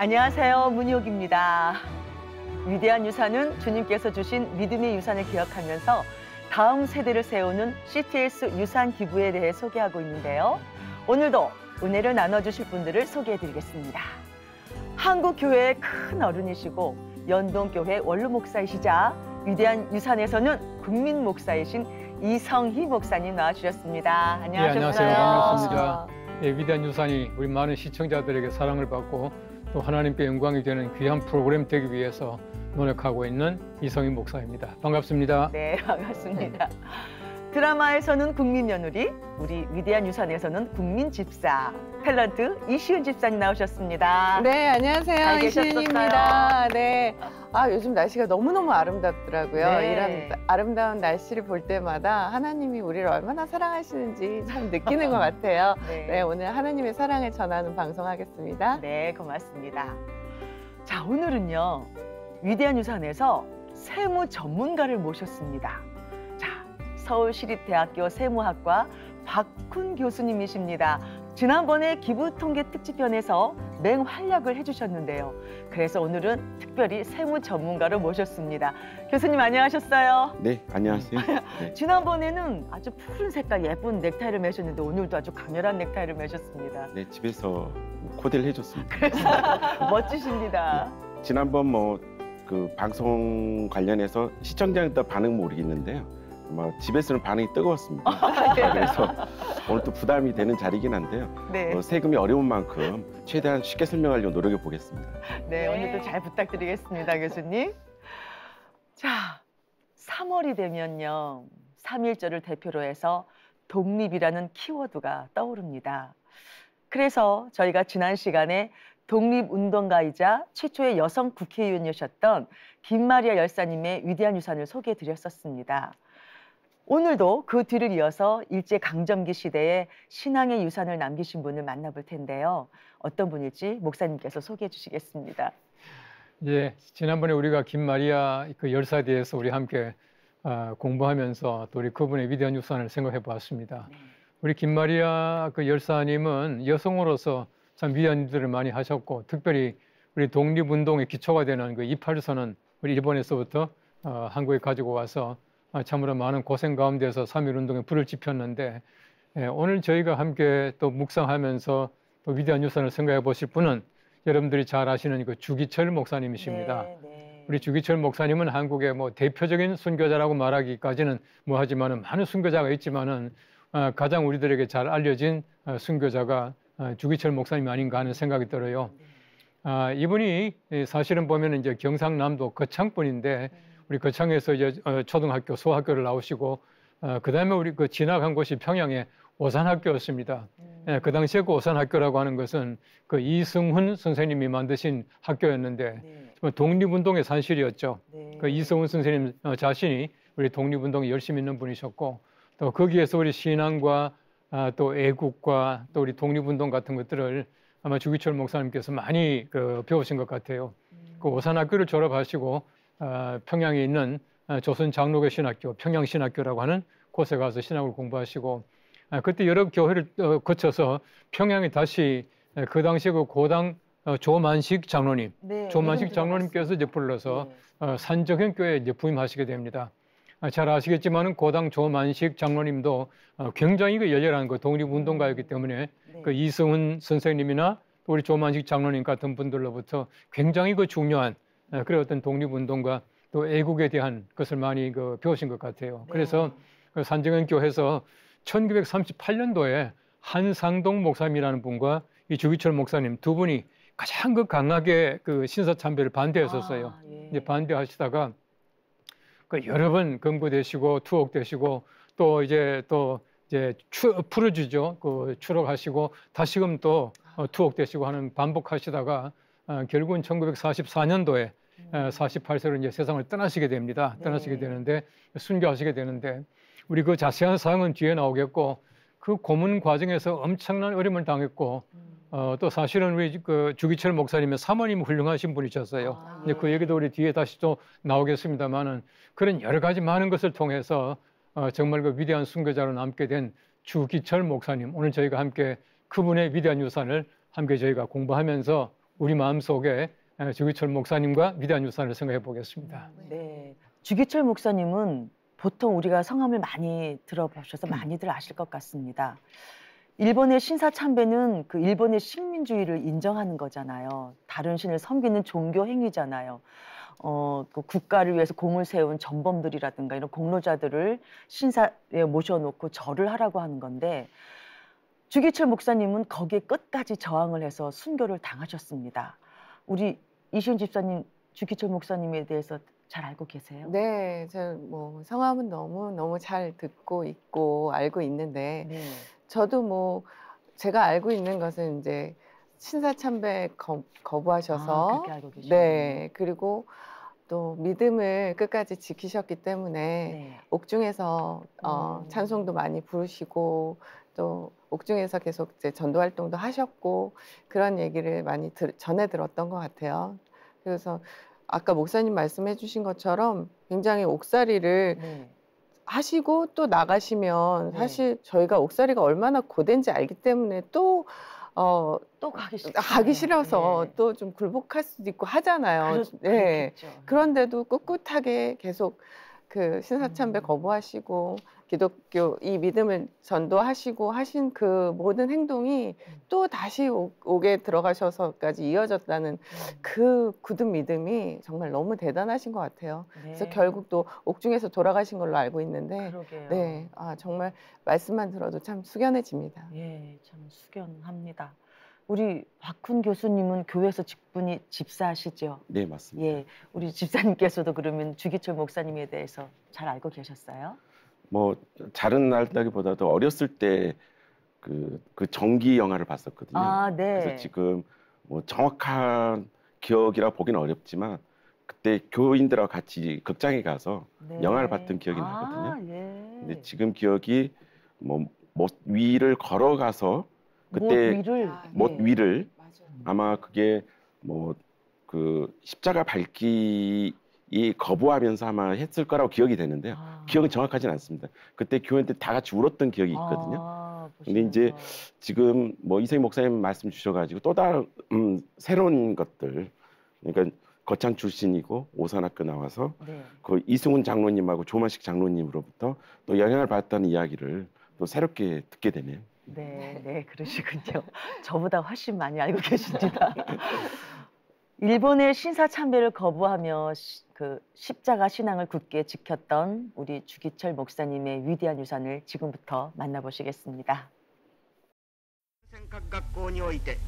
안녕하세요. 문희옥입니다. 위대한 유산은 주님께서 주신 믿음의 유산을 기억하면서 다음 세대를 세우는 CTS 유산 기부에 대해 소개하고 있는데요. 오늘도 은혜를 나눠주실 분들을 소개해드리겠습니다. 한국교회의 큰 어른이시고 연동교회 원로 목사이시자 위대한 유산에서는 국민 목사이신 이성희 목사님 나와주셨습니다. 안녕하세요. 예, 안녕하세요. 반갑습니다. 예, 위대한 유산이 우리 많은 시청자들에게 사랑을 받고 또 하나님께 영광이 되는 귀한 프로그램 되기 위해서 노력하고 있는 이성희 목사입니다. 반갑습니다. 네, 반갑습니다. 드라마에서는 국민 며느리, 우리 위대한 유산에서는 국민 집사, 탤런트 이시은 집사님 나오셨습니다. 네, 안녕하세요. 잘 이시은입니다. 네. 아, 요즘 날씨가 너무너무 아름답더라고요. 네. 이런 아름다운 날씨를 볼 때마다 하나님이 우리를 얼마나 사랑하시는지 참 느끼는 것 같아요. 네. 네, 오늘 하나님의 사랑을 전하는 방송하겠습니다. 네, 고맙습니다. 자, 오늘은요. 위대한 유산에서 세무 전문가를 모셨습니다. 자, 서울시립대학교 세무학과 박훈 교수님이십니다. 지난번에 기부통계 특집편에서 맹활약을 해주셨는데요. 그래서 오늘은 특별히 세무 전문가를 모셨습니다. 교수님 안녕하셨어요? 네, 안녕하세요. 네. 지난번에는 아주 푸른 색깔 예쁜 넥타이를 매셨는데 오늘도 아주 강렬한 넥타이를 매셨습니다. 네, 집에서 코디를 해줬습니다. 멋지십니다. 지난번 뭐 그 방송 관련해서 시청자들 반응 모르겠는데요. 아마 집에서는 반응이 뜨거웠습니다. 그래서 오늘 또 부담이 되는 자리긴 한데요. 네. 어, 세금이 어려운 만큼 최대한 쉽게 설명하려고 노력해 보겠습니다. 네, 네. 오늘도 잘 부탁드리겠습니다, 교수님. 자, 3월이 되면요. 3.1절을 대표로 해서 독립이라는 키워드가 떠오릅니다. 그래서 저희가 지난 시간에 독립운동가이자 최초의 여성 국회의원이셨던 김마리아 열사님의 위대한 유산을 소개해 드렸었습니다. 오늘도 그 뒤를 이어서 일제 강점기 시대에 신앙의 유산을 남기신 분을 만나볼 텐데요. 어떤 분일지 목사님께서 소개해 주시겠습니다. 예, 지난번에 우리가 김마리아 그 열사에 대해서 우리 함께 아, 공부하면서 또 우리 그분의 위대한 유산을 생각해 보았습니다. 네. 우리 김마리아 그 열사님은 여성으로서 참 위대한 일들을 많이 하셨고 특별히 우리 독립운동의 기초가 되는 그 이팔선은 우리 일본에서부터 어, 한국에 가지고 와서 아, 참으로 많은 고생 가운데서 3.1 운동에 불을 지폈는데 예, 오늘 저희가 함께 또 묵상하면서 또 위대한 유산을 생각해 보실 분은 여러분들이 잘 아시는 그 주기철 목사님이십니다. 네, 네. 우리 주기철 목사님은 한국의 뭐 대표적인 순교자라고 말하기까지는 뭐 하지만은 많은 순교자가 있지만은 어, 가장 우리들에게 잘 알려진 어, 순교자가 어, 주기철 목사님이 아닌가 하는 생각이 들어요. 아, 이분이 이 사실은 보면 이제 경상남도 거창분인데 우리 거창에서 이제 어, 초등학교 소학교를 나오시고 어, 그다음에 우리 그 진학한 곳이 평양의 오산학교였습니다. 음. 예, 그 당시에 그 오산학교라고 하는 것은 그 이승훈 선생님이 만드신 학교였는데 네, 뭐 독립운동의 산실이었죠. 네. 그 이승훈 선생님 어, 자신이 우리 독립운동에 열심히 있는 분이셨고 또 거기에서 우리 신앙과 아, 또 애국과 또 우리 독립운동 같은 것들을 아마 주기철 목사님께서 많이 그 배우신 것 같아요. 음. 그 오산학교를 졸업하시고 아, 평양에 있는 아, 조선 장로교 신학교, 평양 신학교라고 하는 곳에 가서 신학을 공부하시고 아, 그때 여러 교회를 어, 거쳐서 평양에 다시 에, 그 당시 그 고당 어, 조만식 장로님, 네, 조만식 장로님께서 이제. 불러서 네. 어, 산적현 교회에 이제 부임하시게 됩니다. 아, 잘 아시겠지만은 고당 조만식 장로님도 어, 굉장히 그 열렬한 그 독립운동가였기 때문에 네. 그 이승훈 선생님이나 또 우리 조만식 장로님 같은 분들로부터 굉장히 그 중요한 어, 그런 어떤 독립운동과 또 애국에 대한 것을 많이 그 배우신 것 같아요. 네. 그래서 그 산정현 교회에서 1938년도에 한상동 목사님이라는 분과 이 주기철 목사님 두 분이 가장 그 강하게 그 신사 참배를 반대했었어요. 아, 예. 이제 반대하시다가 그 여러 번 검거되시고 투옥되시고 또 이제 또 이제 추, 풀어주죠. 그 추록하시고 다시금 또 어, 투옥되시고 하는 반복하시다가 어, 결국은 1944년도에 어, 48세로 이제 세상을 떠나시게 됩니다. 네. 떠나시게 되는데 순교하시게 되는데 우리 그 자세한 사항은 뒤에 나오겠고 그 고문 과정에서 엄청난 어려움을 당했고 음. 어, 또 사실은 우리 그 주기철 목사님의 사모님 훌륭하신 분이셨어요. 아, 이제 그 예. 얘기도 우리 뒤에 다시 또 나오겠습니다만은 그런 여러 가지 많은 것을 통해서 어, 정말 그 위대한 순교자로 남게 된 주기철 목사님 오늘 저희가 함께 그분의 위대한 유산을 함께 저희가 공부하면서 우리 마음 속에 에, 주기철 목사님과 위대한 유산을 생각해 보겠습니다. 네. 주기철 목사님은 보통 우리가 성함을 많이 들어보셔서 많이들 아실 것 같습니다. 일본의 신사 참배는 그 일본의 식민주의를 인정하는 거잖아요. 다른 신을 섬기는 종교 행위잖아요. 어, 그 국가를 위해서 공을 세운 전범들이라든가 이런 공로자들을 신사에 모셔놓고 절을 하라고 하는 건데 주기철 목사님은 거기에 끝까지 저항을 해서 순교를 당하셨습니다. 우리 이시은 집사님 주기철 목사님에 대해서 잘 알고 계세요? 네, 저뭐 성함은 너무 너무 잘 듣고 있고 알고 있는데 네. 저도 뭐 제가 알고 있는 것은 이제 신사 참배 거, 거부하셔서 아. 네 그리고 또 믿음을 끝까지 지키셨기 때문에 네. 옥중에서 어, 음. 찬송도 많이 부르시고 또 옥중에서 계속 이제 전도 활동도 하셨고 그런 얘기를 많이 들, 전해 들었던 것 같아요. 그래서 아까 목사님 말씀해 주신 것처럼 굉장히 옥살이를 네. 하시고 또 나가시면 네. 사실 저희가 옥살이가 얼마나 고된지 알기 때문에 또 어, 또 가기 싫 가기 싫어서 네. 또좀 굴복할 수도 있고 하잖아요. 그렇, 네. 그런데도 꿋꿋하게 계속 그 신사참배 음. 거부하시고 기독교 이 믿음을 전도하시고 하신 그 모든 행동이 음. 또 다시 옥- 옥에 들어가셔서까지 이어졌다는 음. 그 굳은 믿음이 정말 너무 대단하신 것 같아요. 그래서 네. 결국 또 옥중에서 돌아가신 걸로 알고 있는데 그러게요. 네, 아 정말 말씀만 들어도 참 숙연해집니다. 예, 참 숙연합니다. 우리 박훈 교수님은 교회에서 직분이 집사시죠? 네, 맞습니다. 예, 우리 집사님께서도 그러면 주기철 목사님에 대해서 잘 알고 계셨어요? 뭐 잘은 알다기보다도 어렸을 때 그 그 전기 영화를 봤었거든요. 아, 네. 그래서 지금 뭐 정확한 기억이라 보기는 어렵지만 그때 교인들하고 같이 극장에 가서 네. 영화를 봤던 기억이 아, 나거든요. 예. 근데 지금 기억이 뭐 못 위를 걸어가서 못 그때 위를 아, 못 예. 위를 맞아요. 아마 그게 뭐 그 십자가 밟기 이 거부하면서 아마 했을 거라고 기억이 되는데요. 아. 기억은 정확하진 않습니다. 그때 교인들 다 같이 울었던 기억이 있거든요. 아, 근데 이제. 지금 뭐 이세희 목사님 말씀 주셔가지고 또 다른 음, 새로운 것들 그러니까 거창 출신이고 오산학교 나와서 네. 그 이승훈 장로님하고 조만식 장로님으로부터 또 영향을 받았다는 이야기를 또 새롭게 듣게 되네요. 네, 네, 그러시군요. 저보다 훨씬 많이 알고 계십니다. 일본의 신사 참배를 거부하며 시- 그 십자가 신앙을 굳게 지켰던 우리 주기철 목사님의 위대한 유산을 지금부터 만나보시겠습니다.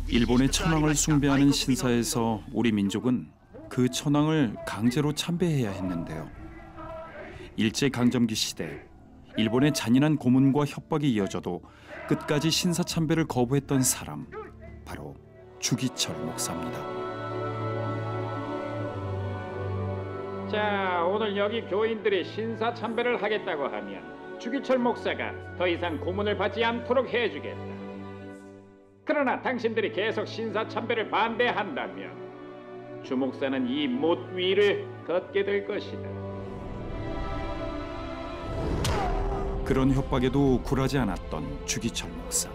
일본의 천황을 숭배하는 신사에서 우리 민족은 그 천황을 강제로 참배해야 했는데요. 일제 강점기 시대 일본의 잔인한 고문과 협박이 이어져도 끝까지 신사 참배를 거부했던 사람 바로 주기철 목사입니다. 자, 오늘 여기 교인들이 신사 참배를 하겠다고 하면 주기철 목사가 더 이상 고문을 받지 않도록 해주겠다. 그러나 당신들이 계속 신사 참배를 반대한다면 주 목사는 이 못 위를 걷게 될 것이다. 그런 협박에도 굴하지 않았던 주기철 목사.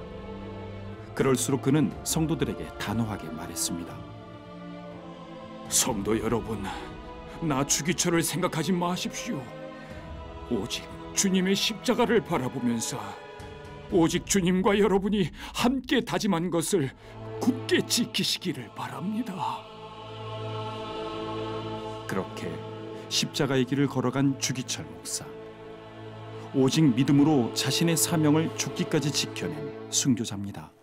그럴수록 그는 성도들에게 단호하게 말했습니다. 성도 여러분, 나 주기철을 생각하지 마십시오. 오직 주님의 십자가를 바라보면서 오직 주님과 여러분이 함께 다짐한 것을 굳게 지키시기를 바랍니다. 그렇게 십자가의 길을 걸어간 주기철 목사. 오직 믿음으로 자신의 사명을 죽기까지 지켜낸 순교자입니다.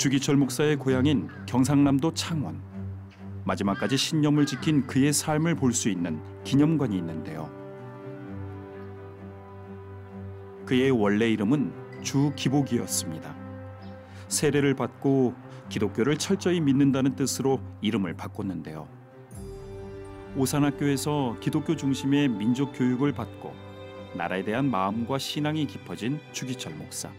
주기철 목사의 고향인 경상남도 창원. 마지막까지 신념을 지킨 그의 삶을 볼 수 있는 기념관이 있는데요. 그의 원래 이름은 주기복이었습니다. 세례를 받고 기독교를 철저히 믿는다는 뜻으로 이름을 바꿨는데요. 오산학교에서 기독교 중심의 민족 교육을 받고 나라에 대한 마음과 신앙이 깊어진 주기철 목사.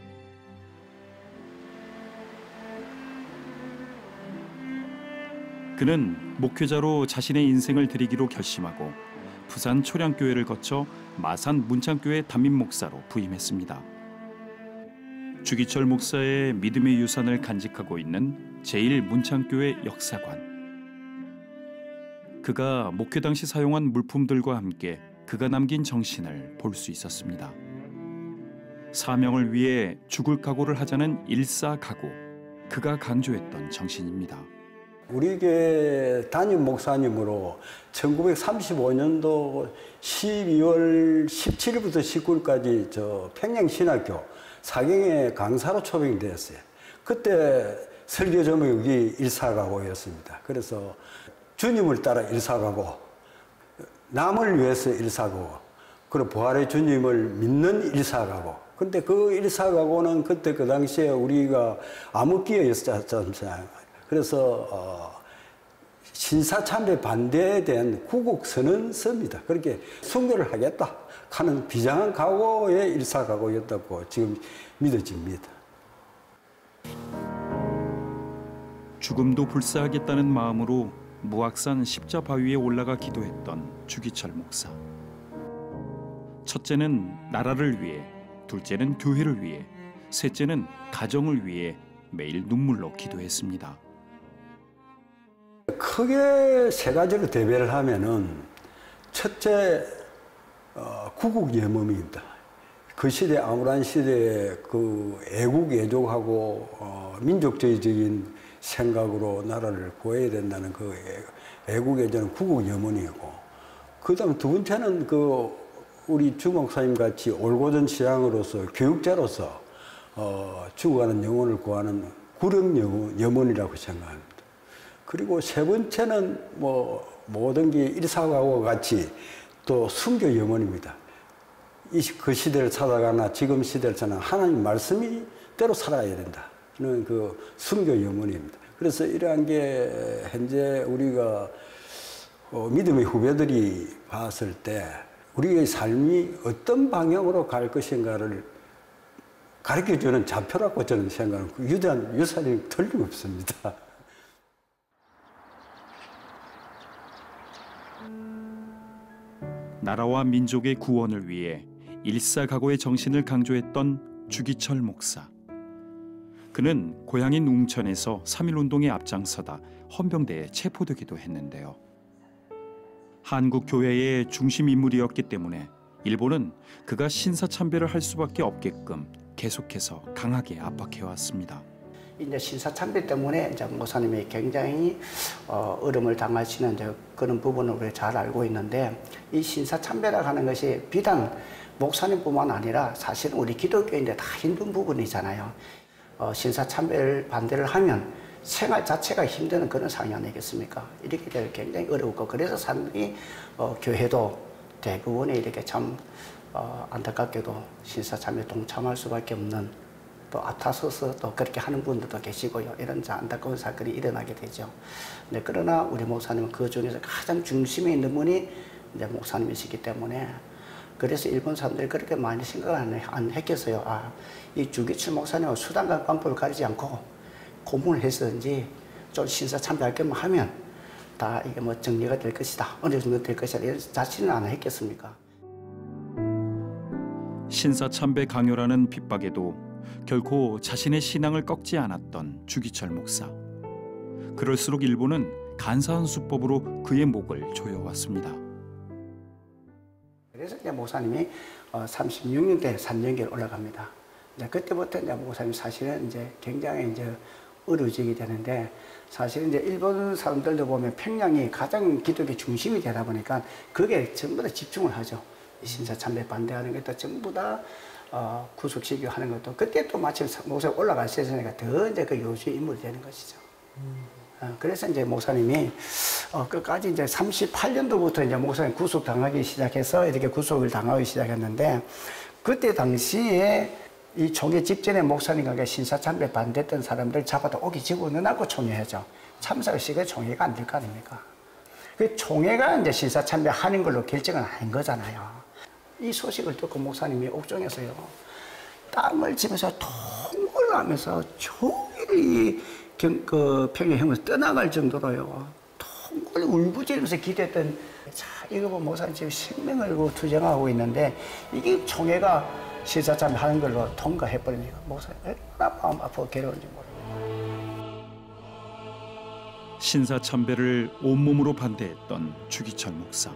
그는 목회자로 자신의 인생을 드리기로 결심하고 부산 초량교회를 거쳐 마산 문창교회 담임 목사로 부임했습니다. 주기철 목사의 믿음의 유산을 간직하고 있는 제1 문창교회 역사관. 그가 목회 당시 사용한 물품들과 함께 그가 남긴 정신을 볼 수 있었습니다. 사명을 위해 죽을 각오를 하자는 일사각오. 그가 강조했던 정신입니다. 우리 교회 담임 목사님으로 1935년도 12월 17일부터 19일까지 저 평양신학교 사경에 강사로 초빙되었어요. 그때 설교 제목이 일사가고였습니다. 그래서 주님을 따라 일사가고 남을 위해서 일사가고 그리고 부활의 주님을 믿는 일사가고 근데 그 일사가고는 그때 그 당시에 우리가 암흑기였잖아요. 그래서 어, 신사참배 반대에 대한 구국선언 씁니다. 그렇게 순교를 하겠다 하는 비장한 각오의 일사각오였다고 지금 믿어집니다. 죽음도 불사하겠다는 마음으로 무악산 십자 바위에 올라가 기도했던 주기철 목사. 첫째는 나라를 위해, 둘째는 교회를 위해, 셋째는 가정을 위해 매일 눈물로 기도했습니다. 크게 세 가지로 대별을 하면은 첫째 어, 구국 예범입니다. 그 시대 아무란 시대에 그 애국 애족하고 어, 민족주의적인 생각으로 나라를 구해야 된다는 그 애, 애국 애족은 구국 염원이고 그다음 두 번째는 그 우리 주 목사님 같이 올고전 시장으로서 교육자로서 어, 죽어가는 영혼을 구하는 구령 염원이라고 생각합니다. 그리고 세 번째는 뭐 모든 게 일사과와 같이 또 순교 염원입니다. 이그 시대를 살아가나 지금 시대를 살아나 하나님 말씀이 대로 살아야 된다. 는 그 순교 염원입니다. 그래서 이러한 게 현재 우리가 어, 믿음의 후배들이 봤을 때 우리의 삶이 어떤 방향으로 갈 것인가를 가르쳐주는 좌표라고 저는 생각하고 유대한 유산이 틀림없습니다. 나라와 민족의 구원을 위해 일사각오의 정신을 강조했던 주기철 목사. 그는 고향인 웅천에서 3.1운동에 앞장서다 헌병대에 체포되기도 했는데요. 한국 교회의 중심 인물이었기 때문에 일본은 그가 신사참배를 할 수밖에 없게끔 계속해서 강하게 압박해왔습니다. 이제 신사참배 때문에 이제 목사님이 굉장히 어, 어려움을 당하시는 이제 그런 부분을 우리가 잘 알고 있는데 이 신사참배라 하는 것이 비단 목사님뿐만 아니라 사실 우리 기독교인들 다 힘든 부분이잖아요. 어, 신사참배를 반대를 하면 생활 자체가 힘드는 그런 상황이 아니겠습니까? 이렇게 되면 굉장히 어렵고 그래서 사람들이 어, 교회도 대부분이 이렇게 참 어, 안타깝게도 신사참배 동참할 수밖에 없는 또 앞다서서 또 그렇게 하는 분들도 계시고요. 이런 안타까운 사건이 일어나게 되죠. 네, 그러나 우리 목사님은 그 중에서 가장 중심에 있는 분이 이제 목사님이시기 때문에 그래서 일본 사람들이 그렇게 많이 생각을 안, 안 했겠어요. 아, 이 주기철 목사님은 수단과 방법을 가리지 않고 고문을 했었는지 좀 신사 참배할 것만 하면 다 이게 뭐 정리가 될 것이다. 어느 정도 될 것이다. 이런 자신은 안 했겠습니까? 신사 참배 강요라는 핍박에도 결코 자신의 신앙을 꺾지 않았던 주기철 목사. 그럴수록 일본은 간사한 수법으로 그의 목을 조여왔습니다. 그래서 이제 목사님이 36년 때 산정기를 올라갑니다. 이제 그때부터 이제 목사님 사실은 이제 굉장히 이제 어려워지게 되는데 사실 이제 일본 사람들도 보면 평양이 가장 기독의 중심이 되다 보니까 그게 전부 다 집중을 하죠. 신사 참배 반대하는 것도 전부 다 어, 구속시키고 하는 것도 그때 또 마침 목사님 올라가셨으니까 더 이제 그 요주 인물이 되는 것이죠. 어, 그래서 이제 목사님이 어, 끝까지 이제 38년도부터 이제 목사님 구속 당하기 시작해서 이렇게 구속을 당하기 시작했는데 그때 당시에 이 총회 직전에 목사님과 신사참배 반대했던 사람들 잡아도 오기 집어넣고 총회하죠. 참석 시간 총회가 안 될 거 아닙니까? 그 총회가 이제 신사참배 하는 걸로 결정은 아닌 거잖아요. 이 소식을 듣고 목사님이 옥정에서요. 땀을 집에서 통을 하면서 종일 경, 그 평양형을 떠나갈 정도로요. 통을 울부짖으면서 기대했던 자, 이거 뭐 목사님 지금 생명을 투쟁하고 있는데 이게 총회가 시사참배 하는 걸로 통과해버리니까 목사님 얼마나 마음 아프고 괴로운지 모릅니다. 신사참배를 온몸으로 반대했던 주기철 목사.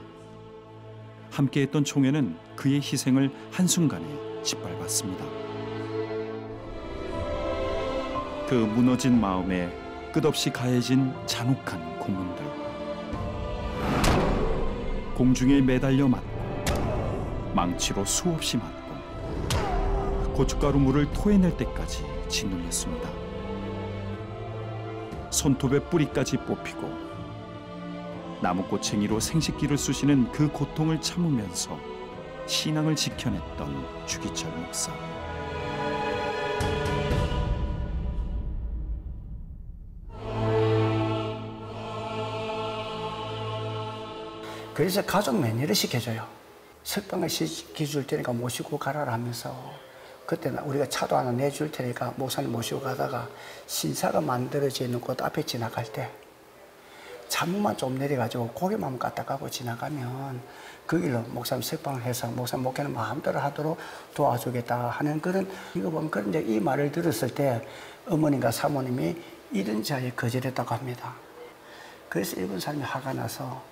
함께했던 총회는 그의 희생을 한순간에 짓밟았습니다. 그 무너진 마음에 끝없이 가해진 잔혹한 고문들. 공중에 매달려 맞고 망치로 수없이 맞고 고춧가루 물을 토해낼 때까지 짓눌렸습니다. 손톱에 뿌리까지 뽑히고 나무꼬챙이로 생식기를 쑤시는 그 고통을 참으면서 신앙을 지켜냈던 주기철 목사. 그래서 가족 매니를 시켜줘요. 석방을 시켜줄 테니까 모시고 가라 하면서 그때는 우리가 차도 하나 내줄 테니까 목사님 모시고 가다가 신사가 만들어져 있는 곳 앞에 지나갈 때 차문만 좀 내려가지고 고개만 가고 지나가면 그 길로 목사님 석방을 해서 목사님 목회는 마음대로 하도록 도와주겠다 하는 그런 이거 보면 그런데 이 말을 들었을 때 어머님과 사모님이 이런 자에 거절했다고 합니다. 그래서 일본 사람이 화가 나서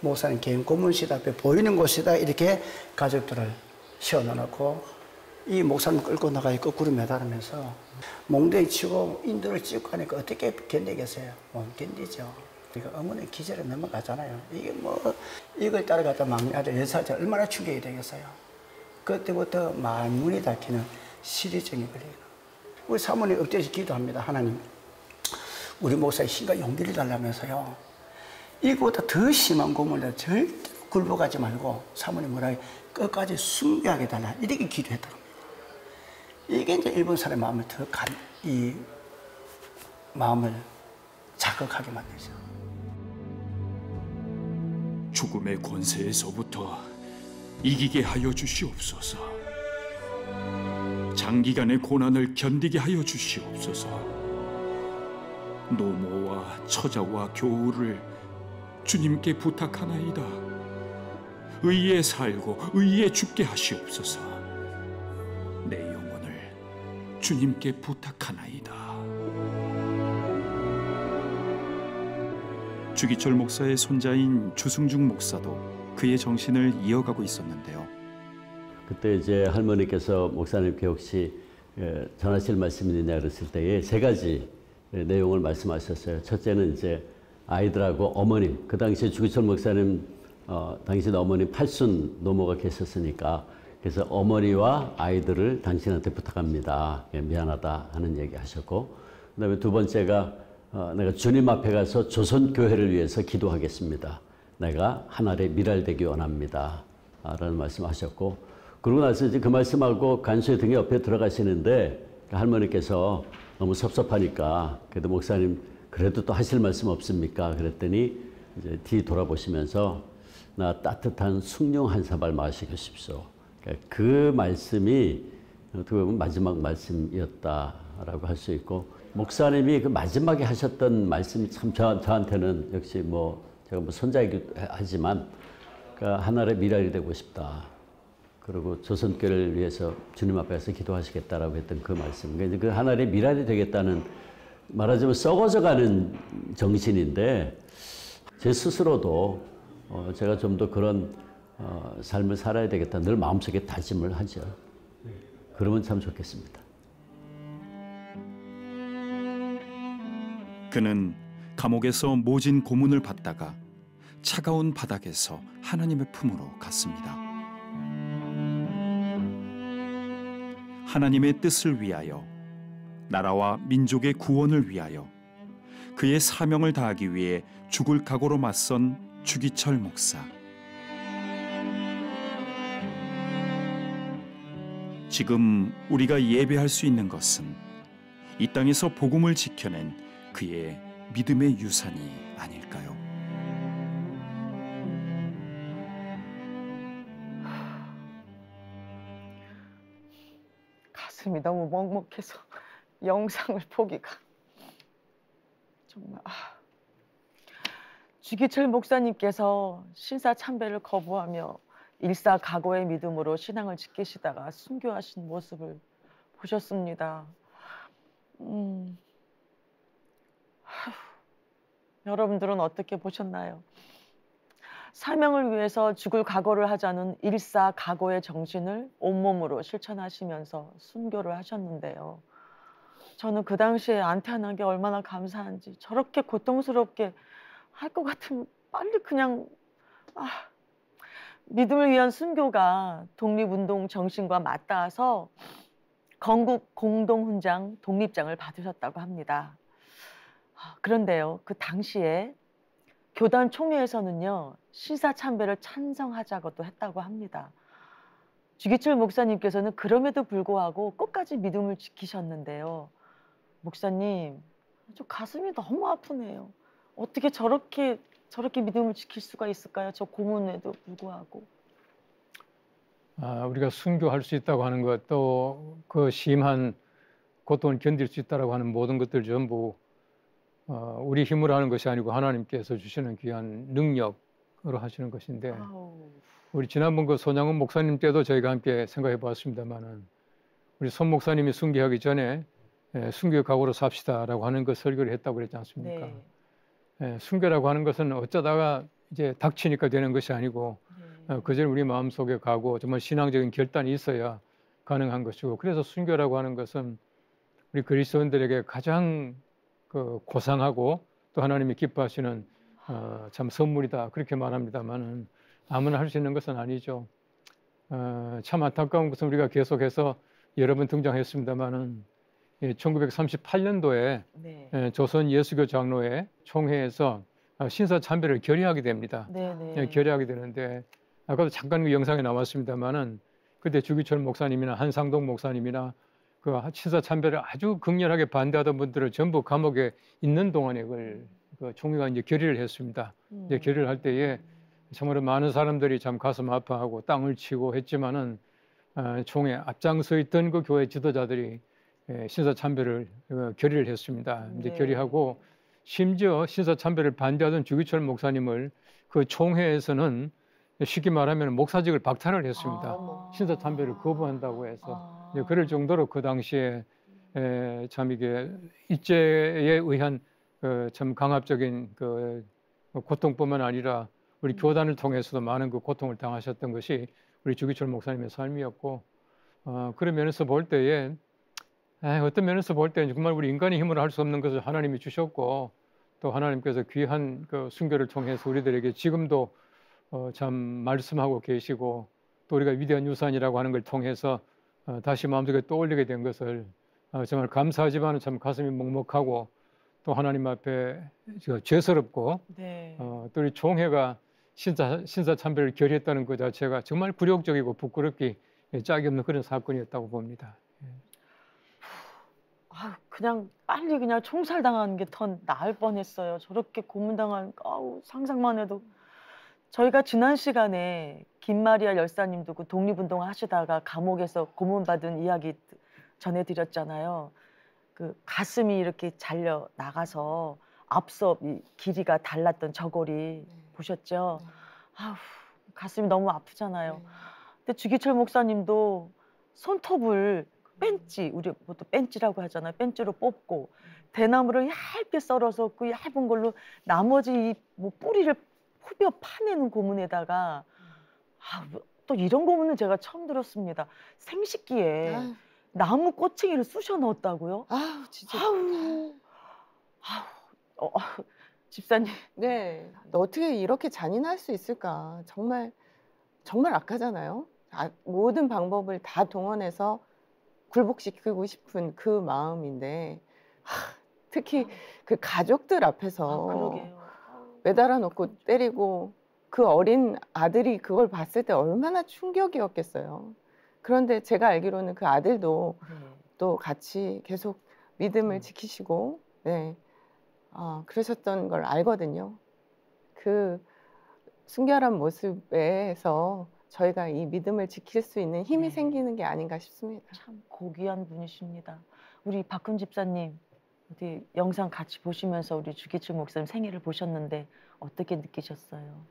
목사님 개인 고문실 앞에 보이는 곳에다 이렇게 가족들을 세워놓고 이 목사님 끌고 나가 거꾸로 매달으면서 몽둥이 치고 인도를 찍고 하니까 어떻게 견디겠어요? 못 견디죠. 그러니까 어머니 기절에 넘어가잖아요. 이게 뭐 이걸 따라갔다 막내 아들 여사한테 얼마나 충격이 되겠어요. 그때부터 만문이 닫히는 시리증이 걸리고 우리 사모님 엎드려서 기도합니다. 하나님 우리 목사의 힘과 용기를 달라면서요. 이거보다 더 심한 고문을 절대 굴복하지 말고 사모님 뭐라 끝까지 순교하게 달라 이렇게 기도했다고 합니다. 이게 이제 일본 사람의 마음을 더 간, 이 마음을 자극하게 만들죠. 죽음의 권세에서부터 이기게 하여 주시옵소서. 장기간의 고난을 견디게 하여 주시옵소서. 노모와 처자와 교우를 주님께 부탁하나이다. 의에 살고 의에 죽게 하시옵소서. 내 영혼을 주님께 부탁하나이다. 주기철 목사의 손자인 주승중 목사도 그의 정신을 이어가고 있었는데요. 그때 이제 할머니께서 목사님께 혹시 예, 전하실 말씀이 있느냐 그랬을 때에 세 가지 예, 내용을 말씀하셨어요. 첫째는 이제 아이들하고 어머님, 그 당시에 주기철 목사님 어, 당신 어머님 팔순 노모가 계셨으니까 그래서 어머니와 아이들을 당신한테 부탁합니다. 예, 미안하다 하는 얘기 하셨고 그다음에 두 번째가 어, 내가 주님 앞에 가서 조선 교회를 위해서 기도하겠습니다. 내가 하늘에 미랄되기 원합니다. 아, 라는 말씀하셨고 그러고 나서 이제 그 말씀하고 간수의 등에 옆에 들어가시는데 그 할머니께서 너무 섭섭하니까 그래도 목사님 그래도 또 하실 말씀 없습니까? 그랬더니 이제 뒤 돌아보시면서 나 따뜻한 숭늉 한 사발 마시겠습시오. 그러니까 그 말씀이 어떻게 보면 마지막 말씀이었다라고 할 수 있고 목사님이 그 마지막에 하셨던 말씀이 참 저, 저한테는 역시 뭐 제가 뭐 손자이기도 하지만 그 하나의 미랄이 되고 싶다. 그리고 조선교를 위해서 주님 앞에서 기도하시겠다라고 했던 그 말씀. 그러니까 그 하나의 미랄이 되겠다는 말하자면 썩어져 가는 정신인데 제 스스로도 어 제가 좀 더 그런 어 삶을 살아야 되겠다 늘 마음속에 다짐을 하죠. 그러면 참 좋겠습니다. 그는 감옥에서 모진 고문을 받다가 차가운 바닥에서 하나님의 품으로 갔습니다. 하나님의 뜻을 위하여 나라와 민족의 구원을 위하여 그의 사명을 다하기 위해 죽을 각오로 맞선 주기철 목사. 지금 우리가 예배할 수 있는 것은 이 땅에서 복음을 지켜낸 그의 믿음의 유산이 아닐까요? 가슴이 너무 먹먹해서 영상을 보기가 정말 아. 주기철 목사님께서 신사 참배를 거부하며 일사각오의 믿음으로 신앙을 지키시다가 순교하신 모습을 보셨습니다. 음, 여러분들은 어떻게 보셨나요? 사명을 위해서 죽을 각오를 하자는 일사 각오의 정신을 온몸으로 실천하시면서 순교를 하셨는데요. 저는 그 당시에 안 태어난 게 얼마나 감사한지 저렇게 고통스럽게 할 것 같으면 빨리 그냥 아, 믿음을 위한 순교가 독립운동 정신과 맞닿아서 건국 공동훈장 독립장을 받으셨다고 합니다. 아, 그런데요, 그 당시에 교단 총회에서는요 신사참배를 찬성하자고도 했다고 합니다. 주기철 목사님께서는 그럼에도 불구하고 끝까지 믿음을 지키셨는데요. 목사님, 저 가슴이 너무 아프네요. 어떻게 저렇게 저렇게 믿음을 지킬 수가 있을까요? 저 고문에도 불구하고. 아, 우리가 순교할 수 있다고 하는 것, 또 그 심한 고통을 견딜 수 있다고 하는 모든 것들 전부 어, 우리 힘으로 하는 것이 아니고 하나님께서 주시는 귀한 능력으로 하시는 것인데 우리 지난번 그 손양훈 목사님 때도 저희가 함께 생각해 보았습니다만은 우리 손 목사님이 순교하기 전에 예, 순교 각오로 삽시다라고 하는 그 설교를 했다고 그랬지 않습니까? 네. 예, 순교라고 하는 것은 어쩌다가 이제 닥치니까 되는 것이 아니고 네. 어, 그전 우리 마음속에 가고 정말 신앙적인 결단이 있어야 가능한 것이고 그래서 순교라고 하는 것은 우리 그리스도인들에게 가장 그 고상하고 또 하나님이 기뻐하시는 어, 참 선물이다 그렇게 말합니다만은 아무나 할 수 있는 것은 아니죠. 어, 참 안타까운 것은 우리가 계속해서 여러 번 등장했습니다만은 1938년도에 네. 예, 조선 예수교 장로회 총회에서 어, 신사 참배를 결의하게 됩니다. 네, 네. 예, 결의하게 되는데 아까도 잠깐 그 영상에 나왔습니다만은 그때 주기철 목사님이나 한상동 목사님이나 그 신사 참배를 아주 극렬하게 반대하던 분들을 전부 감옥에 있는 동안에 그걸 그 총회가 이제 결의를 했습니다. 이제 음. 결의를 할 때에 정말 많은 사람들이 참 가슴 아파하고 땅을 치고 했지만은 어, 총회 앞장서 있던 그 교회 지도자들이 예, 신사 참배를 어, 결의를 했습니다. 이제 네. 결의하고 심지어 신사 참배를 반대하던 주기철 목사님을 그 총회에서는 쉽게 말하면 목사직을 박탈을 했습니다. 아. 신사 참배를 거부한다고 해서 아. 그럴 정도로 그 당시에 에, 참 이게 일제에 의한 그 참 강압적인 그 고통뿐만 아니라 우리 음. 교단을 통해서도 많은 그 고통을 당하셨던 것이 우리 주기철 목사님의 삶이었고 어, 그런 면에서 볼 때에 에, 어떤 면에서 볼 때는 정말 우리 인간의 힘으로 할 수 없는 것을 하나님이 주셨고 또 하나님께서 귀한 그 순교를 통해서 우리들에게 지금도 어, 참 말씀하고 계시고 또 우리가 위대한 유산이라고 하는 걸 통해서 어, 다시 마음속에 떠올리게 된 것을 어, 정말 감사하지만 참 가슴이 먹먹하고 또 하나님 앞에 저 죄스럽고 네. 어, 또 우리 종회가 신사 신사 참배를 결의했다는 것 자체가 정말 굴욕적이고 부끄럽기 짝이 없는 그런 사건이었다고 봅니다. 아유, 그냥 빨리 그냥 총살 당하는 게 더 나을 뻔했어요. 저렇게 고문당한 아우 상상만 해도 저희가 지난 시간에 김마리아 열사님도 그 독립운동 하시다가 감옥에서 고문받은 이야기 전해드렸잖아요. 그 가슴이 이렇게 잘려 나가서 앞서 이 길이가 달랐던 저고리 보셨죠? 아우 가슴이 너무 아프잖아요. 근데 주기철 목사님도 손톱을 뺀지 우리 보통 뺀지라고 하잖아요. 뺀지로 뽑고 대나무를 얇게 썰어서 그 얇은 걸로 나머지 이 뭐 뿌리를 후벼 파내는 고문에다가 아, 뭐또 이런 고문은 제가 처음 들었습니다. 생식기에 아유, 나무 꼬챙이를 쑤셔 넣었다고요? 아우 진짜. 아우, 아우, 어, 집사님. 네, 너 어떻게 이렇게 잔인할 수 있을까? 정말 정말 악하잖아요. 아, 모든 방법을 다 동원해서 굴복시키고 싶은 그 마음인데 하, 특히 그 가족들 아, 앞에서 그러게요. 매달아 놓고 때리고 그 어린 아들이 그걸 봤을 때 얼마나 충격이었겠어요. 그런데 제가 알기로는 그 아들도 네. 또 같이 계속 믿음을 음. 지키시고 네. 아, 그러셨던 걸 알거든요. 그 순결한 모습에서 저희가 이 믿음을 지킬 수 있는 힘이 네. 생기는 게 아닌가 싶습니다. 참 고귀한 분이십니다. 우리 박근 집사님 어디 영상 같이 보시면서 우리 주기철 목사님 생애를 보셨는데 어떻게 느끼셨어요?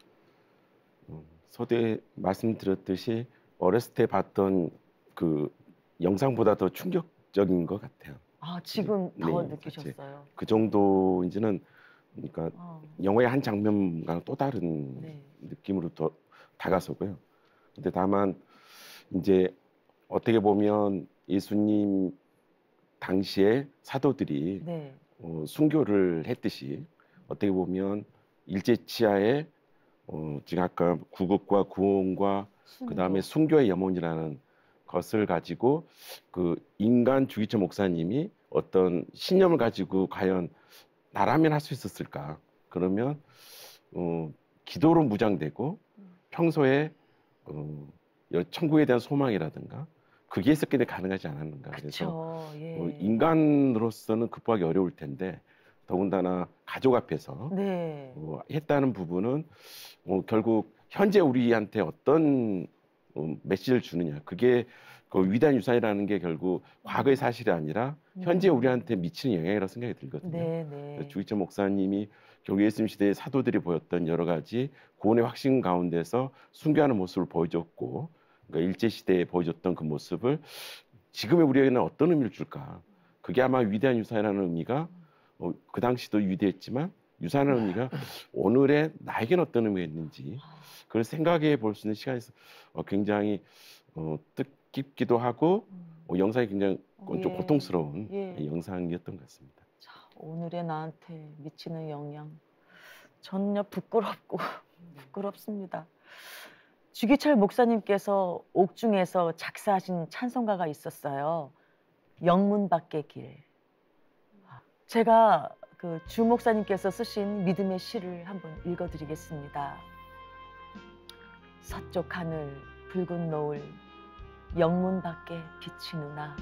음, 서두에 말씀드렸듯이 어렸을 때 봤던 그 영상보다 더 충격적인 것 같아요. 아, 지금 네, 더 네, 느끼셨어요. 그 정도인지는 그러니까 어, 영화의 한 장면과는 또 다른 네. 느낌으로 더 다가서고요. 근데 다만 이제 어떻게 보면 예수님 당시에 사도들이 네. 어, 순교를 했듯이 어떻게 보면 일제 치하에 어, 지금 아까 구급과 구원과 그 다음에 순교의 염원이라는 것을 가지고 그 인간 주기철 목사님이 어떤 신념을 가지고 과연 나라면 할 수 있었을까? 그러면 어, 기도로 무장되고 평소에 어, 여- 천국에 대한 소망이라든가 그게 있었기 때문에 가능하지 않았는가. 그래서 그렇죠. 예. 어, 인간으로서는 극복하기 어려울 텐데 더군다나 가족 앞에서 네. 어, 했다는 부분은 어, 결국 현재 우리한테 어떤 어, 메시지를 주느냐 그게 그 위대한 유산이라는 게 결국 과거의 사실이 아니라 현재 음. 우리한테 미치는 영향이라고 생각이 들거든요. 네, 네. 주기철 목사님이 결국 예수님 시대의 사도들이 보였던 여러 가지 구원의 확신 가운데서 순교하는 모습을 보여줬고 그러니까 일제 시대에 보여줬던 그 모습을 지금의 우리에게는 어떤 의미를 줄까? 그게 아마 위대한 유산이라는 의미가 어, 그 당시도 위대했지만 유산이라는 의미가 오늘의 나에게는 어떤 의미가 있는지 그걸 생각해 볼 수 있는 시간에서 어, 굉장히 어, 뜻깊기도 하고 어, 영상이 굉장히 좀 예. 고통스러운 예. 영상이었던 것 같습니다. 자, 오늘의 나한테 미치는 영향 전혀 부끄럽고 부끄럽습니다. 주기철 목사님께서 옥중에서 작사하신 찬송가가 있었어요. 영문 밖의 길. 제가 그 주 목사님께서 쓰신 믿음의 시를 한번 읽어드리겠습니다. 서쪽 하늘 붉은 노을 영문 밖에 비치누나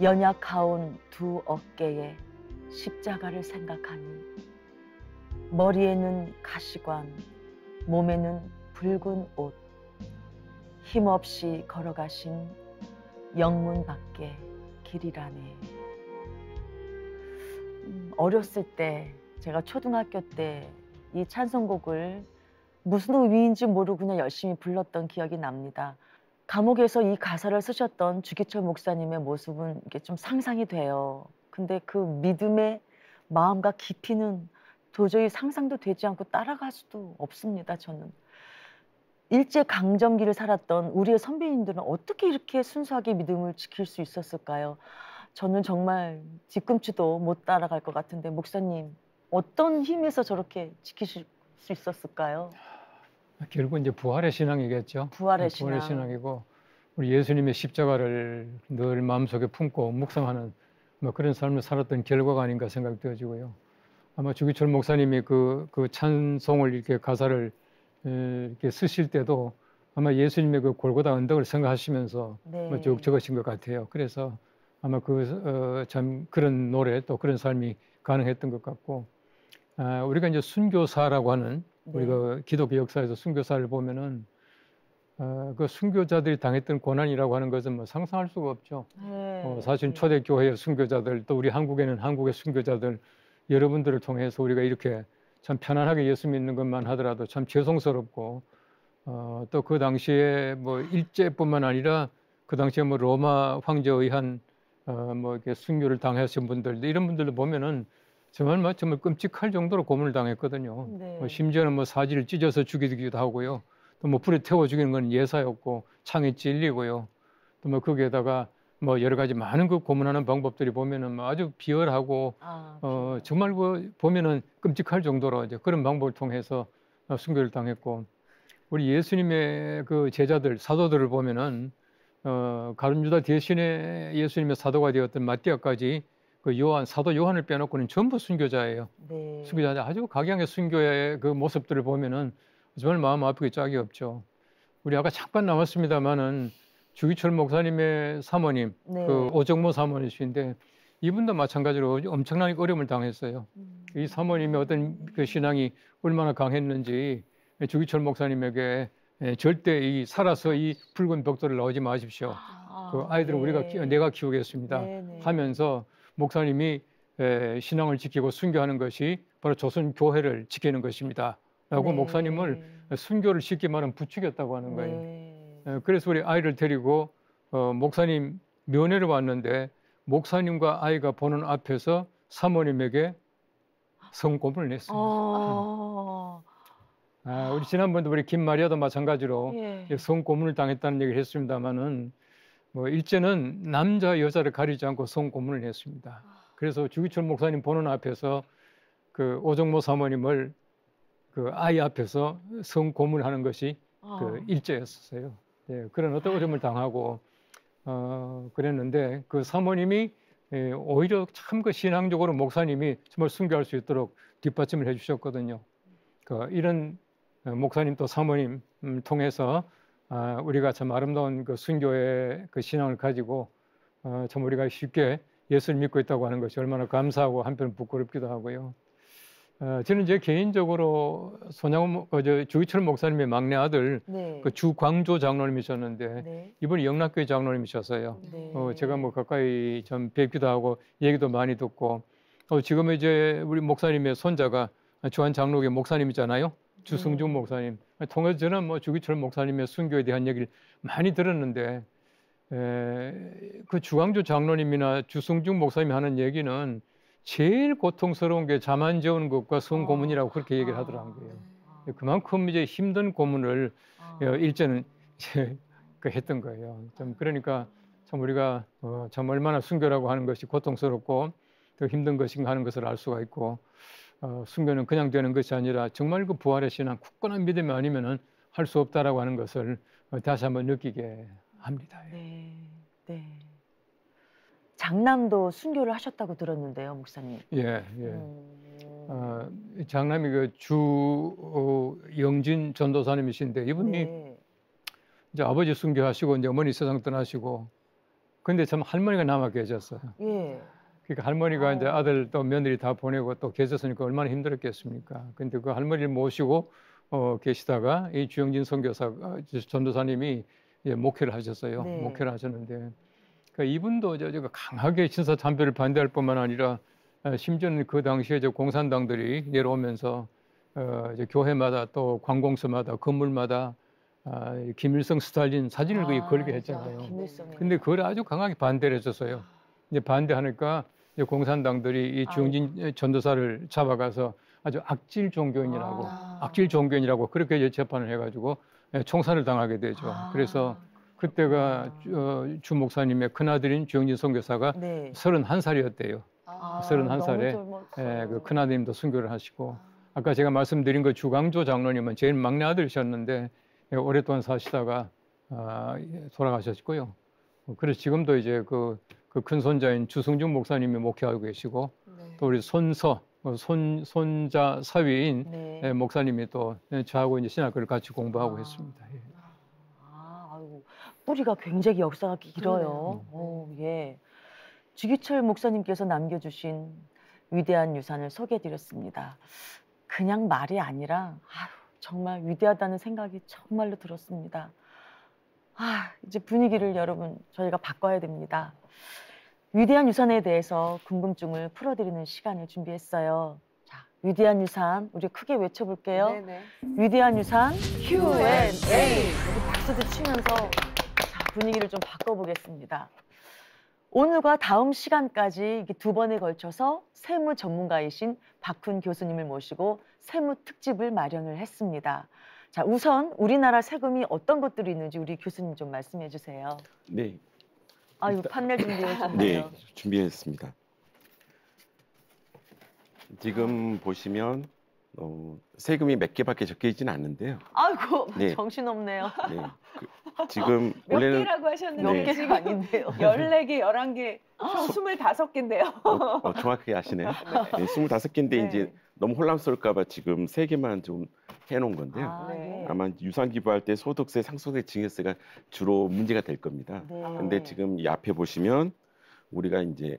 연약 가온 두 어깨에 십자가를 생각하니 머리에는 가시관 몸에는 붉은 옷 힘없이 걸어가신 영문 밖의 길이라네 음, 어렸을 때 제가 초등학교 때 이 찬송곡을 무슨 의미인지 모르고 그냥 열심히 불렀던 기억이 납니다. 감옥에서 이 가사를 쓰셨던 주기철 목사님의 모습은 이게 좀 상상이 돼요. 근데 그 믿음의 마음과 깊이는 도저히 상상도 되지 않고 따라갈 수도 없습니다. 저는 일제 강점기를 살았던 우리의 선배님들은 어떻게 이렇게 순수하게 믿음을 지킬 수 있었을까요? 저는 정말 뒤꿈치도 못 따라갈 것 같은데 목사님 어떤 힘에서 저렇게 지키실 수 있었을까요? 결국 이제 부활의 신앙이겠죠. 부활의 부활의 신앙. 신앙이고 우리 예수님의 십자가를 늘 마음속에 품고 묵상하는 뭐 그런 삶을 살았던 결과가 아닌가 생각되어지고요. 아마 주기철 목사님이 그, 그 찬송을 이렇게 가사를 에, 이렇게 쓰실 때도 아마 예수님의 그 골고다 언덕을 생각하시면서 네. 뭐쭉 적으신 것 같아요. 그래서 아마 그참 그런 노래 또 그런 삶이 가능했던 것 같고 아, 우리가 이제 순교사라고 하는 네. 우리가 기독교 역사에서 순교사를 보면은 어, 그 순교자들이 당했던 고난이라고 하는 것은 뭐 상상할 수가 없죠. 네. 어, 사실 네. 초대교회의 순교자들 또 우리 한국에는 한국의 순교자들 여러분들을 통해서 우리가 이렇게 참 편안하게 예수 믿는 것만 하더라도 참 죄송스럽고 어, 또 그 당시에 뭐 일제뿐만 아니라 그 당시에 뭐 로마 황제에 의한 어, 뭐 이렇게 순교를 당하신 분들 이런 분들도 보면은 정말 뭐 정말 끔찍할 정도로 고문을 당했거든요. 네. 뭐 심지어는 뭐 사지를 찢어서 죽이기도 하고요. 또 뭐 불에 태워 죽이는 건 예사였고 창에 찔리고요. 또 뭐 거기에다가 뭐 여러 가지 많은 그 고문하는 방법들이 보면은 뭐 아주 비열하고 아, 어 정말 그 보면은 끔찍할 정도로 이제 그런 방법을 통해서 어, 순교를 당했고 우리 예수님의 그 제자들 사도들을 보면은 어 가룟 유다 대신에 예수님의 사도가 되었던 마띠아까지 그 요한 사도 요한을 빼놓고는 전부 순교자예요. 네. 순교자 아주 각양의 순교의 그 모습들을 보면은 정말 마음 아프게 짝이 없죠. 우리 아까 잠깐 나왔습니다만은 주기철 목사님의 사모님 네. 그 오정모 사모님이신데 이분도 마찬가지로 엄청난 어려움을 당했어요. 음. 이 사모님의 어떤 그 신앙이 얼마나 강했는지 주기철 목사님에게 예, 절대 이 살아서 이 붉은 벽돌을 넣지 마십시오. 아, 그 우리가 네. 키, 내가 키우겠습니다. 네, 네. 하면서 목사님이 에, 신앙을 지키고 순교하는 것이 바로 조선 교회를 지키는 것입니다. 라고 네. 목사님을 순교를 쉽게 말하면 부추겼다고 하는 거예요. 네. 예, 그래서 우리 아이를 데리고 어, 목사님 면회를 왔는데 목사님과 아이가 보는 앞에서 사모님에게 성고문을 냈습니다. 어. 아, 우리 지난번도 우리 김마리아도 마찬가지로 예. 예, 성고문을 당했다는 얘기를 했습니다마는 뭐 일제는 남자 여자를 가리지 않고 성고문을 했습니다. 그래서 주기철 목사님 보는 앞에서 그 오정모 사모님을 그 아이 앞에서 성고문하는 것이 어. 그 일제였었어요. 예, 그런 어떤 어려움을 당하고 어, 그랬는데 그 사모님이 예, 오히려 참 그 신앙적으로 목사님이 정말 순교할 수 있도록 뒷받침을 해주셨거든요. 그 이런 어, 목사님 또 사모님 음, 통해서 아, 우리가 참 아름다운 그 순교의 그 신앙을 가지고 어, 참 우리가 쉽게 예수를 믿고 있다고 하는 것이 얼마나 감사하고 한편 부끄럽기도 하고요. 어, 저는 이제 개인적으로 손양호 어, 저 주기철 목사님의 막내 아들 네. 그 주광조 장로님이셨는데 네. 이분이 영락교회 장로님이셨어요. 네. 어, 제가 뭐 가까이 좀 뵙기도 하고 얘기도 많이 듣고 어, 지금 이제 우리 목사님의 손자가 주한 장로교 목사님이잖아요. 주승준 음. 목사님. 통해서 저는 뭐 주기철 목사님의 순교에 대한 얘기를 많이 들었는데 에, 그 주광조 장로님이나 주승준 목사님이 하는 얘기는 제일 고통스러운 게 잠안 재우는 것과 성고문이라고 그렇게 얘기를 하더라고요. 그만큼 이제 힘든 고문을 아. 어, 일제는 이제 그 했던 거예요. 좀 그러니까 참 우리가 어, 참 얼마나 순교라고 하는 것이 고통스럽고 또 힘든 것인가 하는 것을 알 수가 있고 어, 순교는 그냥 되는 것이 아니라 정말 그 부활의 신앙, 굳건한 믿음이 아니면은 할 수 없다라고 하는 것을 어, 다시 한번 느끼게 합니다. 네. 네. 장남도 순교를 하셨다고 들었는데요, 목사님. 예, 예. 음. 어, 장남이 그주 어, 영진 전도사님이신데 이분이 네. 이제 아버지 순교하시고 이제 어머니 세상 떠나시고 근데 참 할머니가 남아 계셨어요. 예. 그러니까 할머니가 이제 어. 아들 또 며느리 다 보내고 또 계셨으니까 얼마나 힘들었겠습니까. 근데 그 할머니를 모시고 어, 계시다가 이 주영진 선교사 어, 전도사님이 예, 목회를 하셨어요. 네. 목회를 하셨는데 그 이분도 저, 저 강하게 신사 참배를 반대할 뿐만 아니라 어, 심지어는 그 당시에 저 공산당들이 내려오면서 어, 교회마다 또 관공서마다 건물마다 아, 이 김일성 스탈린 사진을 거기 아, 걸게 했잖아요. 근데 그걸 아주 강하게 반대를 했었어요. 이제 반대하니까 이제 공산당들이 이 주영진 전도사를 잡아가서 아주 악질 종교인이라고 아. 악질 종교인이라고 그렇게 재판을 해가지고 예, 총살을 당하게 되죠. 아. 그래서 그때가 주, 어, 주 목사님의 큰아들인 주영진 선교사가 네. 31살이었대요. 아, 31 살에, 너무 젊었어요. 예, 그 큰아드님도 순교를 하시고 아 까 제가 말씀드린 그 주강조 장로님은 제일 막내 아들이셨는데 예, 오랫동안 사시다가 아, 예, 돌아가셨고요. 어, 그래서 지금도 이제 그큰 손자인 주승준 목사님이 목회하고 계시고 네. 또 우리 손서 어, 손 손자 사위인 네. 예, 목사님이 또 예, 저하고 이제 신학교를 같이 공부하고 아. 있습니다. 예. 뿌리가 굉장히 역사가 길어요. 어, 예. 주기철 목사님께서 남겨주신 위대한 유산을 소개해드렸습니다. 그냥 말이 아니라 아유, 정말 위대하다는 생각이 정말로 들었습니다. 아, 이제 분위기를 여러분 저희가 바꿔야 됩니다. 위대한 유산에 대해서 궁금증을 풀어드리는 시간을 준비했어요. 자, 위대한 유산 우리 크게 외쳐볼게요. 네네. 위대한 유산 Q&A 우리 박수도 치면서 자, 분위기를 좀 바꿔보겠습니다. 오늘과 다음 시간까지 두 번에 걸쳐서 세무 전문가이신 박훈 교수님을 모시고 세무 특집을 마련을 했습니다. 자, 우선 우리나라 세금이 어떤 것들이 있는지 우리 교수님 좀 말씀해 주세요. 네, 아유, 일단- 판넬 주셨네요. 네, 준비했습니다. 지금 보시면 어, 세금이 몇 개밖에 적혀 있지는 않는데요. 아이고, 네. 정신없네요. 네, 그, 지금 몇 원래는 개라고 하셨는데 몇 네. 개가 아닌데요. 14개, 11개, 총 25개인데요. 어, 어, 정확하게 아시네요. 네, 25개인데 네. 이제 너무 혼란스러울까 봐 지금 세 개만 좀 해놓은 건데요. 아, 네. 예. 아마 유산 기부할 때 소득세, 상속세, 증여세가 주로 문제가 될 겁니다. 네. 근데 지금 이 앞에 보시면 우리가 이제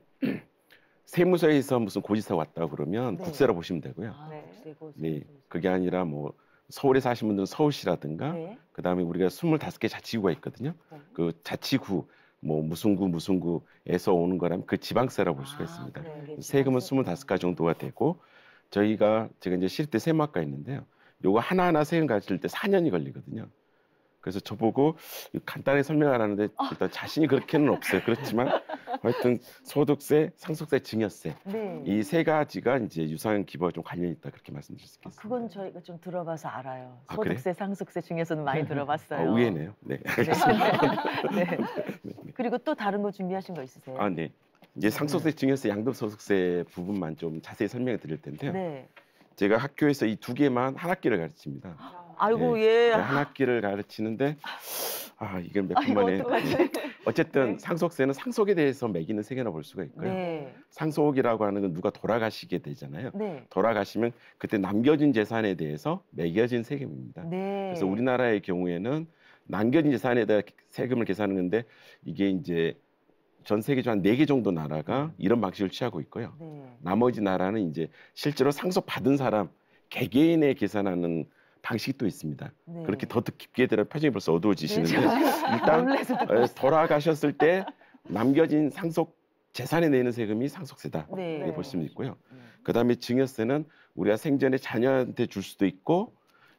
세무서에서 무슨 고지서 왔다 그러면 네. 국세라 보시면 되고요. 아, 네. 네. 그게 아니라 뭐 서울에 사시는 분들은 서울시라든가 네. 그다음에 우리가 25개 자치구가 있거든요. 네. 그 자치구 뭐 무슨 구 무슨 구에서 오는 거라면 그 지방세라고 볼 수가 아, 있습니다. 이게 세금은 지방세. 25가지 정도가 되고 저희가 제가 이제 실대 세무학과 있는데요. 요거 하나하나 세금 가질 때 4년이 걸리거든요. 그래서 저보고 간단히 설명하라는데 일단 자신이 그렇게는 없어요. 그렇지만 하여튼 소득세, 상속세, 증여세 네. 이세 가지가 이제 유산 기부와 좀 관련이 있다 그렇게 말씀드릴 수 있겠습니다. 그건 저희가 좀 들어봐서 알아요. 아? 소득세, 상속세 중에서는 많이 어, 들어봤어요. 의외네요. 네. 네. 네. 그리고 또 다른 거 준비하신 거 있으세요? 아, 네. 이제 상속세, 증여세, 양도소득세 부분만 좀 자세히 설명해 드릴 텐데요. 네. 제가 학교에서 이 두 개만 한 학기를 가르칩니다. 아이고 네. 예. 네, 한 학기를 가르치는데 아 이게 몇 아, 분 만에? 어쨌든 네. 상속세는 상속에 대해서 매기는 세계나 볼 수가 있고요. 네. 상속이라고 하는 건 누가 돌아가시게 되잖아요. 네. 돌아가시면 그때 남겨진 재산에 대해서 매겨진 세금입니다. 네. 그래서 우리나라의 경우에는 남겨진 재산에 대한 세금을 계산하는데 이게 이제 전 세계적 한 네 개 정도 나라가 이런 방식을 취하고 있고요. 네. 나머지 나라는 이제 실제로 상속 받은 사람 개개인에 계산하는 방식이 또 있습니다. 네. 그렇게 더 깊게 들어 표정이 벌써 어두워지시는데 네, 일단 있어요. 돌아가셨을 때 남겨진 상속 재산에 내는 세금이 상속세다. 네. 이렇게 볼 수는 있고요. 음. 그다음에 증여세는 우리가 생전에 자녀한테 줄 수도 있고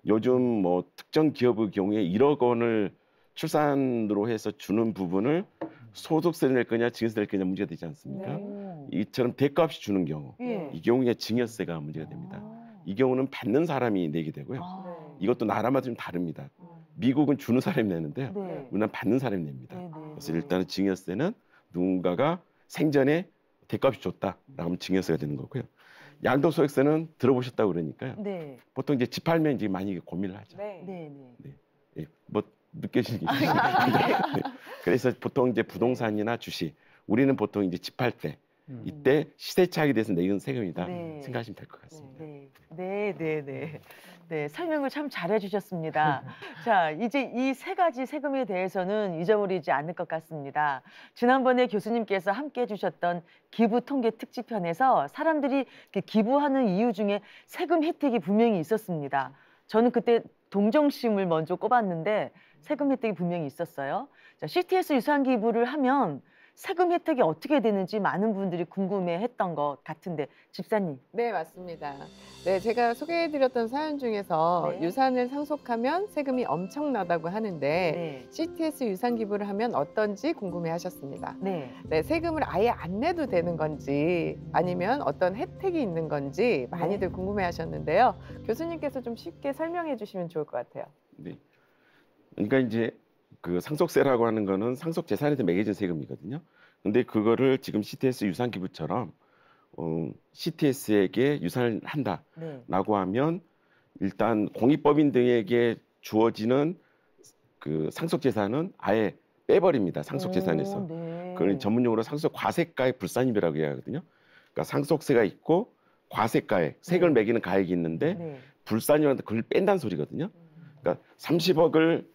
요즘 뭐 특정 기업의 경우에 1억 원을 출산으로 해서 주는 부분을 소득세 낼 거냐 증여세 낼 거냐 문제가 되지 않습니까? 네. 이처럼 대가 없이 주는 경우 예. 이 경우에 증여세가 문제가 됩니다. 아. 이 경우는 받는 사람이 내게 되고요. 아. 이것도 나라마다 좀 다릅니다. 미국은 주는 사람이 내는데요. 네. 우리나라는 받는 사람이 냅니다. 네, 네, 그래서 네. 일단은 증여세는 누군가가 생전에 대가없이 줬다. 라면 증여세가 되는 거고요. 양도소득세는 들어보셨다고 그러니까요. 네. 보통 이제 집 팔면 이제 많이 고민을 하죠. 네. 네, 네. 예, 뭐 느껴지기. 아, 네. 그래서 보통 이제 부동산이나 주식, 우리는 보통 이제 집 팔 때 음. 이때 시세 차익에 대해서 내는 세금이다 네. 생각하시면 될 것 같습니다. 네, 네, 네, 네. 네, 설명을 참 잘해주셨습니다. 자, 이제 이 세 가지 세금에 대해서는 잊어버리지 않을 것 같습니다. 지난번에 교수님께서 함께 해주셨던 기부 통계 특집편에서 사람들이 기부하는 이유 중에 세금 혜택이 분명히 있었습니다. 저는 그때 동정심을 먼저 꼽았는데 세금 혜택이 분명히 있었어요. 자, CTS 유산 기부를 하면 세금 혜택이 어떻게 되는지 많은 분들이 궁금해했던 것 같은데 집사님. 네, 맞습니다. 네, 제가 소개해드렸던 사연 중에서 네. 유산을 상속하면 세금이 엄청나다고 하는데 네. CTS 유산 기부를 하면 어떤지 궁금해하셨습니다. 네. 네, 세금을 아예 안 내도 되는 건지 아니면 어떤 혜택이 있는 건지 많이들 궁금해하셨는데요. 교수님께서 좀 쉽게 설명해 주시면 좋을 것 같아요. 네. 그러니까 이제 그 상속세라고 하는 거는 상속 재산에 대해 매겨진 세금이거든요. 근데 그거를 지금 CTS 유산 기부처럼 어, CTS에게 유산을 한다라고 네. 하면 일단 공익법인 등에게 주어지는 그 상속 재산은 아예 빼버립니다. 상속 재산에서. 오, 네. 그걸 전문용어로 상속 과세가의 불산입이라고 해야 하거든요. 그러니까 상속세가 있고 과세가액, 세금을 네. 매기는 가액이 있는데 네. 불산이라는 그걸 뺀다는 소리거든요. 그러니까 30억을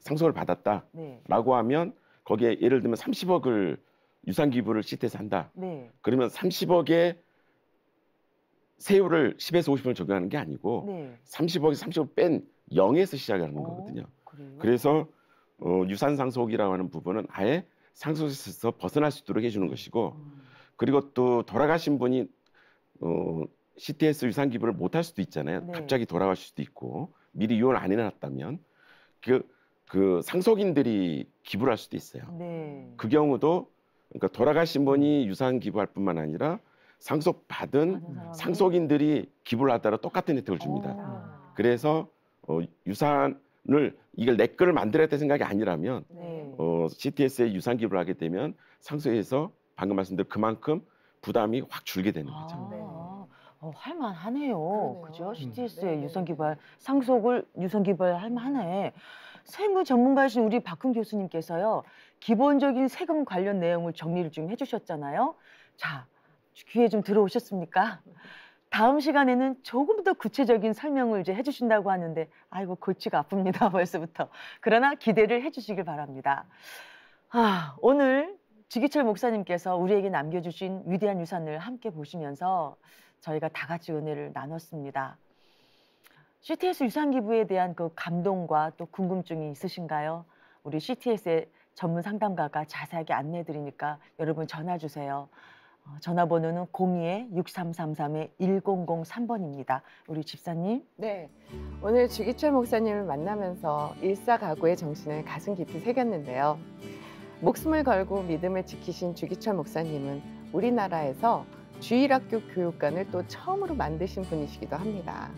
상속을 받았다라고 네. 하면 거기에 예를 들면 30억을 유산 기부를 시트에서 한다. 네. 그러면 30억에 세율을 10에서 50을 적용하는 게 아니고 네. 30억에 30억 뺀 0에서 시작하는 어, 거거든요. 그래요? 그래서 어, 유산 상속이라고 하는 부분은 아예 상속에서 벗어날 수 있도록 해주는 것이고 음. 그리고 또 돌아가신 분이 어, CTS 유산 기부를 못 할 수도 있잖아요. 네. 갑자기 돌아가실 수도 있고 미리 유언을 안 해놨다면 그, 그 상속인들이 기부를 할 수도 있어요. 네. 그 경우도 그러니까 돌아가신 분이 유산 기부할 뿐만 아니라 상속 받은 받은 사람이? 상속인들이 기부를 하더라도 똑같은 혜택을 줍니다. 어. 그래서 어, 유산을 이걸 내 거를 만들어야 될 생각이 아니라면 네. 어, CTS에 유산 기부를 하게 되면 상속에서 방금 말씀드린 그만큼 부담이 확 줄게 되는 거죠. 아, 네. 어, 할만하네요. 그러네요. 그죠? 음. CTS의 네, 네, 유산기발 상속을 유산기발 할만하네. 세무 전문가이신 우리 박훈 교수님께서요 기본적인 세금 관련 내용을 정리를 좀 해주셨잖아요. 자 귀에 좀 들어오셨습니까? 다음 시간에는 조금 더 구체적인 설명을 이제 해주신다고 하는데 아이고 골치가 아픕니다 벌써부터. 그러나 기대를 해주시길 바랍니다. 아 오늘 지기철 목사님께서 우리에게 남겨주신 위대한 유산을 함께 보시면서 저희가 다 같이 은혜를 나눴습니다. CTS 유산 기부에 대한 그 감동과 또 궁금증이 있으신가요? 우리 CTS의 전문 상담가가 자세하게 안내해 드리니까 여러분 전화 주세요. 어, 전화번호는 02-6333-1003번입니다. 우리 집사님. 네. 오늘 주기철 목사님을 만나면서 일사가구의 정신을 가슴 깊이 새겼는데요. 목숨을 걸고 믿음을 지키신 주기철 목사님은 우리나라에서 주일학교 교육관을 또 처음으로 만드신 분이시기도 합니다.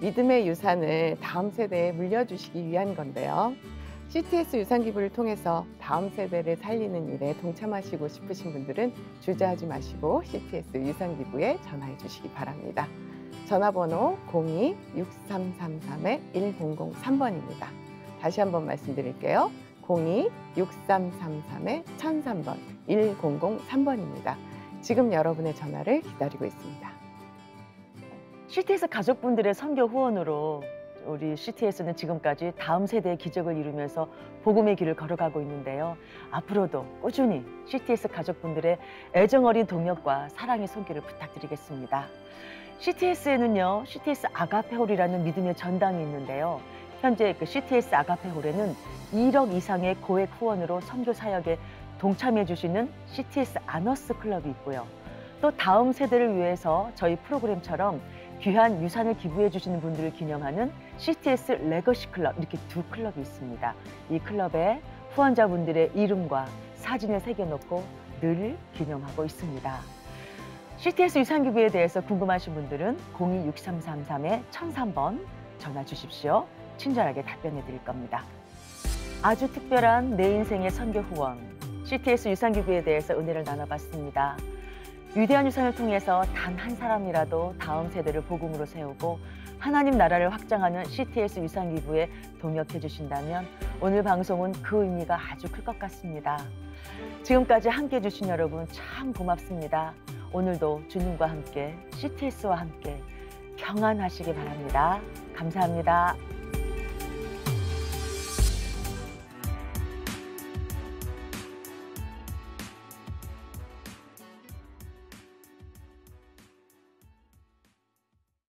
믿음의 유산을 다음 세대에 물려주시기 위한 건데요. CTS 유산 기부를 통해서 다음 세대를 살리는 일에 동참하시고 싶으신 분들은 주저하지 마시고 CTS 유산 기부에 전화해 주시기 바랍니다. 전화번호 02-6333-1003번입니다. 다시 한번 말씀드릴게요. 02-6333-1003번 1003번입니다. 지금 여러분의 전화를 기다리고 있습니다. CTS 가족분들의 선교 후원으로 우리 CTS는 지금까지 다음 세대의 기적을 이루면서 복음의 길을 걸어가고 있는데요. 앞으로도 꾸준히 CTS 가족분들의 애정 어린 동역과 사랑의 손길을 부탁드리겠습니다. CTS에는요, CTS 아가페홀이라는 믿음의 전당이 있는데요. 현재 그 CTS 아가페홀에는 1억 이상의 고액 후원으로 선교 사역에 동참해 주시는 CTS Honors 클럽이 있고요. 또 다음 세대를 위해서 저희 프로그램처럼 귀한 유산을 기부해 주시는 분들을 기념하는 CTS Legacy 클럽 이렇게 두 클럽이 있습니다. 이 클럽에 후원자분들의 이름과 사진을 새겨놓고 늘 기념하고 있습니다. CTS 유산 기부에 대해서 궁금하신 분들은 026333-1003번 전화 주십시오. 친절하게 답변해 드릴 겁니다. 아주 특별한 내 인생의 선교 후원 CTS 유산 기부에 대해서 은혜를 나눠봤습니다. 위대한 유산을 통해서 단 한 사람이라도 다음 세대를 복음으로 세우고 하나님 나라를 확장하는 CTS 유산 기부에 동역해 주신다면 오늘 방송은 그 의미가 아주 클 것 같습니다. 지금까지 함께 해주신 여러분 참 고맙습니다. 오늘도 주님과 함께 CTS와 함께 평안하시기 바랍니다. 감사합니다.